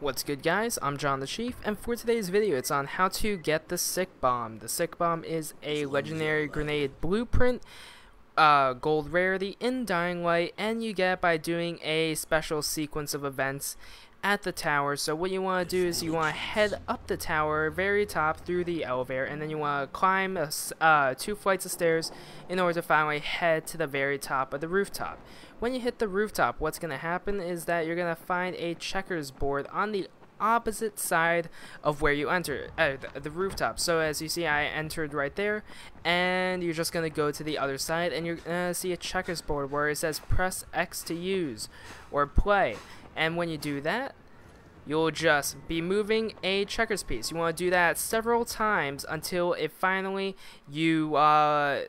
What's good guys, I'm Jon the Chief, and for today's video it's on how to get the Sick Bomb. The Sick Bomb is a legendary grenade blueprint, uh, gold rarity in Dying Light, and you get by doing a special sequence of events at the tower. So what you want to do is you want to head up the tower, very top, through the elevator, and then you want to climb a, uh, two flights of stairs in order to finally head to the very top of the rooftop. When you hit the rooftop, what's going to happen is that you're going to find a checkers board on the opposite side of where you enter uh, the, the, rooftop so as you see I entered right there and you're just gonna go to the other side and you're gonna see a checkers board where it says press X to use or play and when you do that you'll just be moving a checkers piece. You want to do that several times until it finally you uh,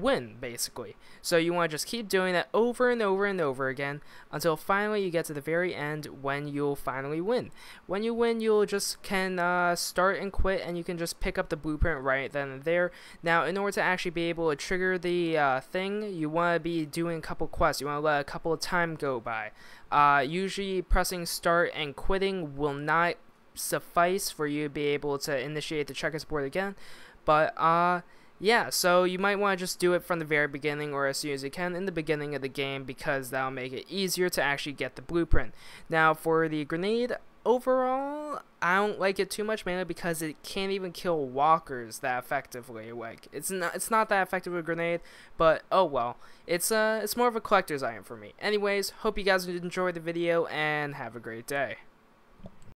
win, basically. So you want to just keep doing that over and over and over again until finally you get to the very end when you'll finally win. When you win, you'll just can uh, start and quit and you can just pick up the blueprint right then and there. Now, in order to actually be able to trigger the uh, thing, you want to be doing a couple quests. You want to let a couple of time go by. Uh, usually pressing start and quitting will not suffice for you to be able to initiate the checkers board again. But, uh, yeah, so you might want to just do it from the very beginning or as soon as you can in the beginning of the game because that'll make it easier to actually get the blueprint. Now for the grenade, overall, I don't like it too much mainly because it can't even kill walkers that effectively. Like it's not it's not that effective a grenade, but oh well. It's uh it's more of a collector's item for me. Anyways, hope you guys enjoyed the video and have a great day.